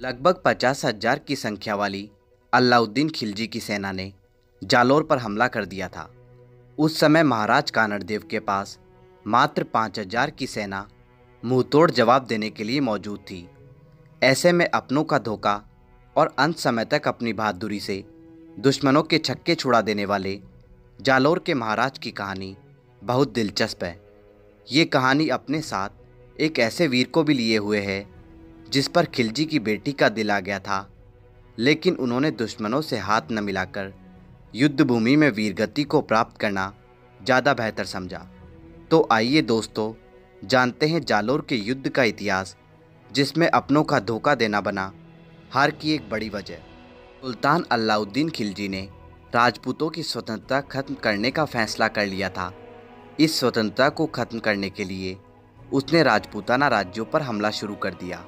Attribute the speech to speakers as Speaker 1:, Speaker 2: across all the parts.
Speaker 1: लगभग पचास हज़ार की संख्या वाली अलाउद्दीन खिलजी की सेना ने जालोर पर हमला कर दिया था। उस समय महाराज कानड़देव के पास मात्र पाँच हज़ार की सेना मुंहतोड़ जवाब देने के लिए मौजूद थी। ऐसे में अपनों का धोखा और अंत समय तक अपनी बहादुरी से दुश्मनों के छक्के छुड़ा देने वाले जालोर के महाराज की कहानी बहुत दिलचस्प है। ये कहानी अपने साथ एक ऐसे वीर को भी लिए हुए है जिस पर खिलजी की बेटी का दिल आ गया था। लेकिन उन्होंने दुश्मनों से हाथ न मिलाकर युद्ध भूमि में वीरगति को प्राप्त करना ज़्यादा बेहतर समझा। तो आइए दोस्तों, जानते हैं जालोर के युद्ध का इतिहास, जिसमें अपनों का धोखा देना बना। हार की एक बड़ी वजह, सुल्तान अलाउद्दीन खिलजी ने राजपूतों की स्वतंत्रता खत्म करने का फैसला कर लिया था। इस स्वतंत्रता को खत्म करने के लिए उसने राजपूताना राज्यों पर हमला शुरू कर दिया।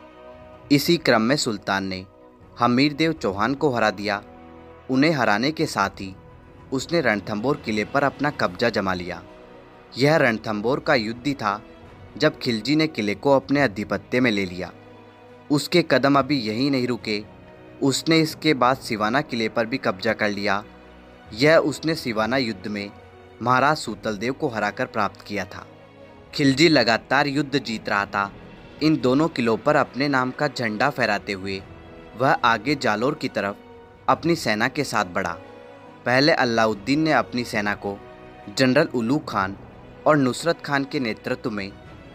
Speaker 1: इसी क्रम में सुल्तान ने हमीर देव चौहान को हरा दिया। उन्हें हराने के साथ ही उसने रणथंबोर किले पर अपना कब्जा जमा लिया। यह रणथंबोर का युद्ध था, जब खिलजी ने किले को अपने अधिपत्य में ले लिया। उसके कदम अभी यही नहीं रुके। उसने इसके बाद सिवाना किले पर भी कब्जा कर लिया। यह उसने सिवाना युद्ध में महाराज सूतलदेव को हराकर प्राप्त किया था। खिलजी लगातार युद्ध जीत रहा था। इन दोनों किलों पर अपने नाम का झंडा फहराते हुए, वह आगे जालोर की तरफ़ अपनी सेना के साथ बढ़ा। पहले अलाउद्दीन ने अपनी सेना को जनरल उलू खान और नुसरत खान के नेतृत्व में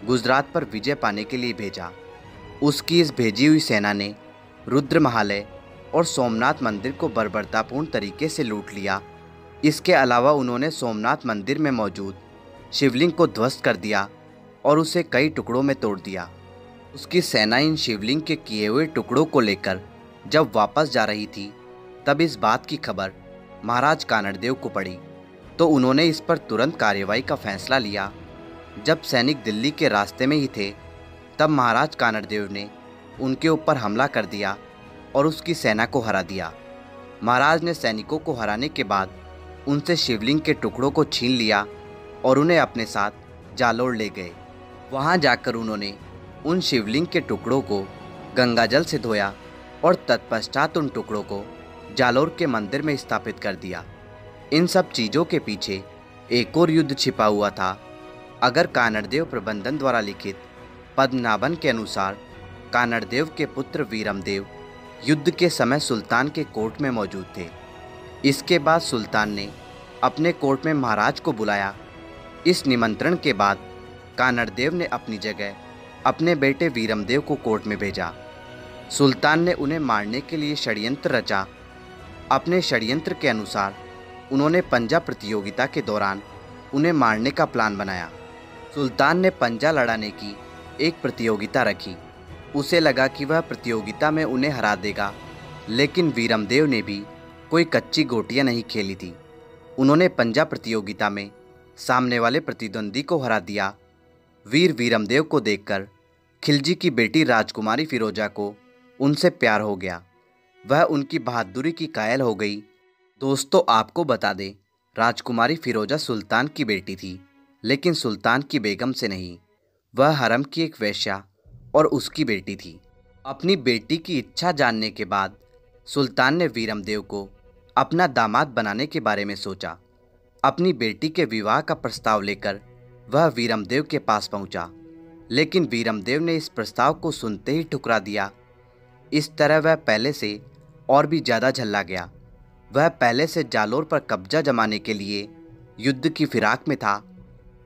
Speaker 1: गुजरात पर विजय पाने के लिए भेजा। उसकी इस भेजी हुई सेना ने रुद्र महालय और सोमनाथ मंदिर को बर्बरतापूर्ण तरीके से लूट लिया। इसके अलावा उन्होंने सोमनाथ मंदिर में मौजूद शिवलिंग को ध्वस्त कर दिया और उसे कई टुकड़ों में तोड़ दिया। उसकी सेना इन शिवलिंग के किए हुए टुकड़ों को लेकर जब वापस जा रही थी, तब इस बात की खबर महाराज कानड़देव को पड़ी। तो उन्होंने इस पर तुरंत कार्यवाही का फैसला लिया। जब सैनिक दिल्ली के रास्ते में ही थे, तब महाराज कानड़देव ने उनके ऊपर हमला कर दिया और उसकी सेना को हरा दिया। महाराज ने सैनिकों को हराने के बाद उनसे शिवलिंग के टुकड़ों को छीन लिया और उन्हें अपने साथ जालोर ले गए। वहाँ जाकर उन्होंने उन शिवलिंग के टुकड़ों को गंगाजल से धोया और तत्पश्चात उन टुकड़ों को जालोर के मंदिर में स्थापित कर दिया। इन सब चीज़ों के पीछे एक और युद्ध छिपा हुआ था। अगर कानड़देव प्रबंधन द्वारा लिखित पद्मनाभन के अनुसार कानड़देव के पुत्र वीरमदेव युद्ध के समय सुल्तान के कोर्ट में मौजूद थे। इसके बाद सुल्तान ने अपने कोर्ट में महाराज को बुलाया। इस निमंत्रण के बाद कानड़देव ने अपनी जगह अपने बेटे वीरमदेव को कोर्ट में भेजा। सुल्तान ने उन्हें मारने के लिए षड्यंत्र रचा। अपने षड्यंत्र के अनुसार, उन्होंने पंजा प्रतियोगिता के दौरान उन्हें मारने का प्लान बनाया। सुल्तान ने पंजा लड़ाने की एक प्रतियोगिता रखी। उसे लगा कि वह प्रतियोगिता में उन्हें हरा देगा, लेकिन वीरमदेव ने भी कोई कच्ची गोटियाँ नहीं खेली थी। उन्होंने पंजा प्रतियोगिता में सामने वाले प्रतिद्वंदी को हरा दिया। वीर वीरमदेव को देखकर खिलजी की बेटी राजकुमारी फिरोजा को उनसे प्यार हो गया। वह उनकी बहादुरी की कायल हो गई। दोस्तों, आपको बता दें, राजकुमारी फिरोजा सुल्तान की बेटी थी, लेकिन सुल्तान की बेगम से नहीं। वह हरम की एक वैश्या और उसकी बेटी थी। अपनी बेटी की इच्छा जानने के बाद सुल्तान ने वीरमदेव को अपना दामाद बनाने के बारे में सोचा। अपनी बेटी के विवाह का प्रस्ताव लेकर वह वीरमदेव के पास पहुँचा। लेकिन वीरमदेव ने इस प्रस्ताव को सुनते ही ठुकरा दिया। इस तरह वह पहले से और भी ज़्यादा झल्ला गया। वह पहले से जालोर पर कब्जा जमाने के लिए युद्ध की फिराक में था।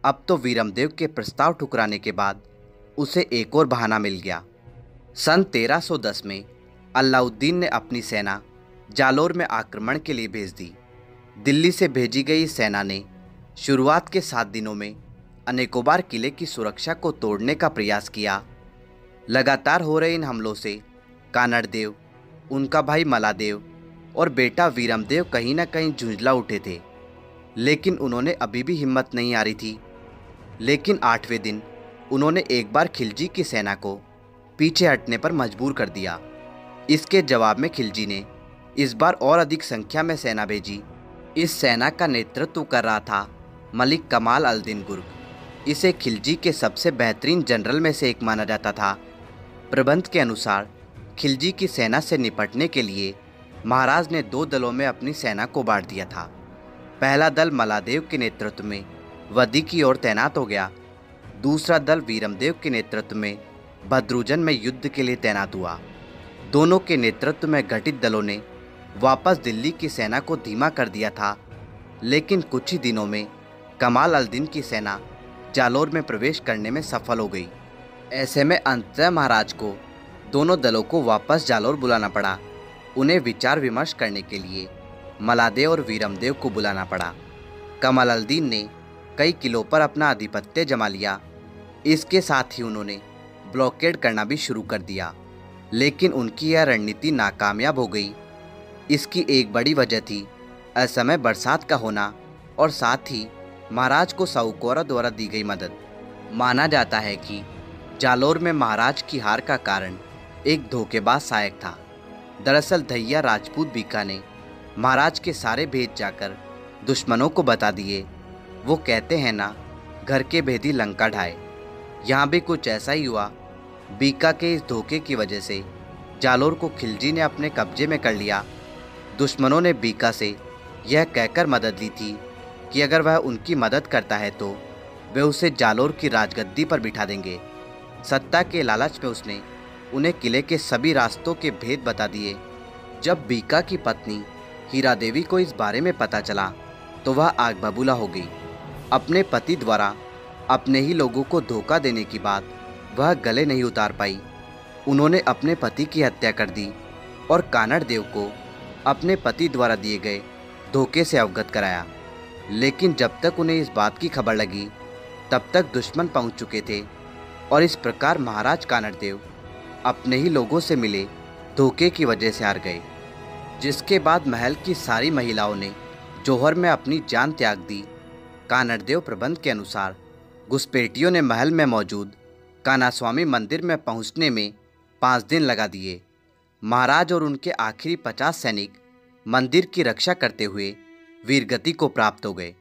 Speaker 1: अब तो वीरमदेव के प्रस्ताव ठुकराने के बाद उसे एक और बहाना मिल गया। सन 1310 में अलाउद्दीन ने अपनी सेना जालोर में आक्रमण के लिए भेज दी। दिल्ली से भेजी गई सेना ने शुरुआत के सात दिनों में अनेकों बार किले की सुरक्षा को तोड़ने का प्रयास किया। लगातार हो रहे इन हमलों से, कानड़देव, उनका भाई मलादेव और बेटा वीरमदेव कहीं ना कहीं झुंझला उठे थे। लेकिन उन्होंने अभी भी हिम्मत नहीं आ रही थी। लेकिन आठवें दिन, उन्होंने एक बार खिलजी की सेना को पीछे हटने पर मजबूर कर दिया। इसके जवाब में खिलजी ने इस बार और अधिक संख्या में सेना भेजी। इस सेना का नेतृत्व कर रहा था मलिक कमाल अल्दीन गुर्ग। इसे खिलजी के सबसे बेहतरीन जनरल में से एक माना जाता था। प्रबंध के अनुसार, खिलजी की सेना से निपटने के लिए महाराज ने दो दलों में अपनी सेना को बांट दिया था। पहला दल मलादेव के नेतृत्व में वदी की ओर तैनात हो गया। दूसरा दल वीरमदेव के नेतृत्व में भद्रुजन में युद्ध के लिए तैनात हुआ। दोनों के नेतृत्व में गठित दलों ने वापस दिल्ली की सेना को धीमा कर दिया था। लेकिन कुछ ही दिनों में कमाल अल की सेना जालोर में प्रवेश करने में सफल हो गई। ऐसे में अंततः महाराज को दोनों दलों को वापस जालोर बुलाना पड़ा। उन्हें विचार विमर्श करने के लिए मलादेव और वीरमदेव को बुलाना पड़ा। कमल अल्दीन ने कई किलों पर अपना आधिपत्य जमा लिया। इसके साथ ही उन्होंने ब्लॉकेड करना भी शुरू कर दिया। लेकिन उनकी यह रणनीति नाकामयाब हो गई। इसकी एक बड़ी वजह थी असमय बरसात का होना और साथ ही महाराज को साहूकोरा द्वारा दी गई मदद। माना जाता है कि जालोर में महाराज की हार का कारण एक धोखेबाज सहायक था। दरअसल धैया राजपूत बीका ने महाराज के सारे भेद जाकर दुश्मनों को बता दिए। वो कहते हैं ना, घर के भेदी लंका ढाए। यहाँ भी कुछ ऐसा ही हुआ। बीका के इस धोखे की वजह से जालोर को खिलजी ने अपने कब्जे में कर लिया। दुश्मनों ने बीका से यह कहकर मदद ली थी। कि अगर वह उनकी मदद करता है तो वे उसे जालोर की राजगद्दी पर बिठा देंगे। सत्ता के लालच में उसने उन्हें किले के सभी रास्तों के भेद बता दिए। जब बीका की पत्नी हीरा देवी को इस बारे में पता चला तो वह आग बबूला हो गई। अपने पति द्वारा अपने ही लोगों को धोखा देने की बात वह गले नहीं उतार पाई। उन्होंने अपने पति की हत्या कर दी और कानड़ देव को अपने पति द्वारा दिए गए धोखे से अवगत कराया। लेकिन जब तक उन्हें इस बात की खबर लगी, तब तक दुश्मन पहुँच चुके थे और इस प्रकार महाराज कानड़ देव अपने ही लोगों से मिले, धोखे की वजह से हार गए, जिसके बाद महल की सारी महिलाओं ने जौहर में अपनी जान त्याग दी। कानड़देव प्रबंध के अनुसार घुसपैठियों ने महल में मौजूद कानास्वामी मंदिर में पहुँचने में पाँच दिन लगा दिए। महाराज और उनके आखिरी पचास सैनिक मंदिर की रक्षा करते हुए वीरगति को प्राप्त हो गए।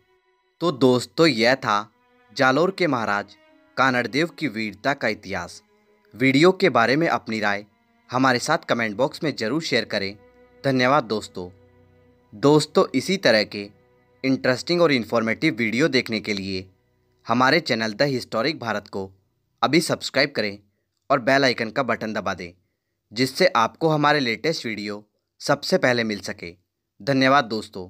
Speaker 1: तो दोस्तों यह था, जालोर के महाराज, कानड़देव की वीरता का इतिहास। वीडियो के बारे में अपनी राय, हमारे साथ कमेंट बॉक्स में ज़रूर शेयर करें। धन्यवाद दोस्तों। दोस्तों, इसी तरह के इंटरेस्टिंग और इन्फॉर्मेटिव वीडियो देखने के लिए, हमारे चैनल द हिस्टोरिक भारत को अभी सब्सक्राइब करें और बेल आइकन का बटन दबा दें, जिससे आपको हमारे लेटेस्ट वीडियो सबसे पहले मिल सके। धन्यवाद दोस्तों।